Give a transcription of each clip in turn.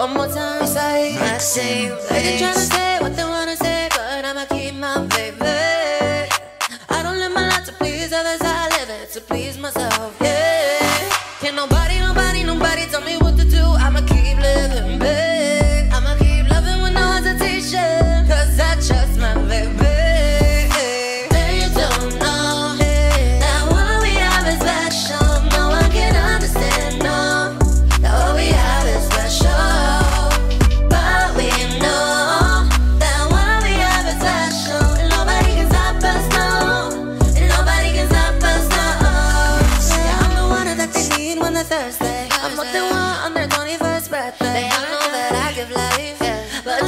One more time, say my same face. They try trying to say what they wanna say, but I'ma keep my baby. I don't live my life to please others, I live it to please myself. Yeah. Can nobody, nobody, nobody tell me what to do? I'ma keep living, baby.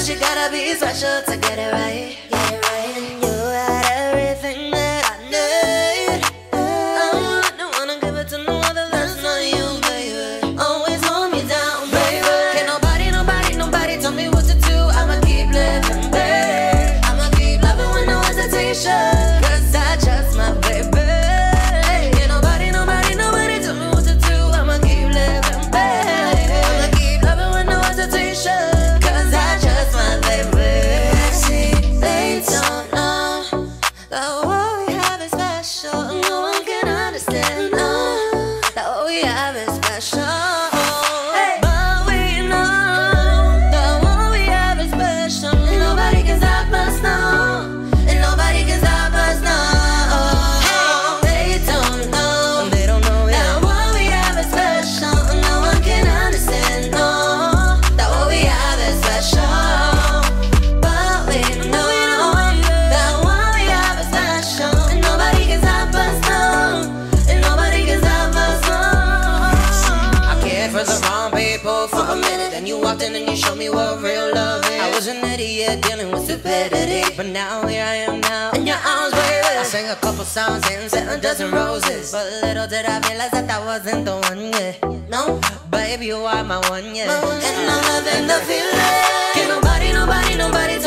You gotta be special to. Get it right, Then you walked in and you showed me what real love is. I was an idiot dealing with stupidity, but now here I am now. In your arms, baby. I sang a couple songs and sent a dozen roses. But little did I realize that that wasn't the one, yeah. No, Baby, you are my one, yeah. and I'm loving the feeling. Can nobody, nobody, nobody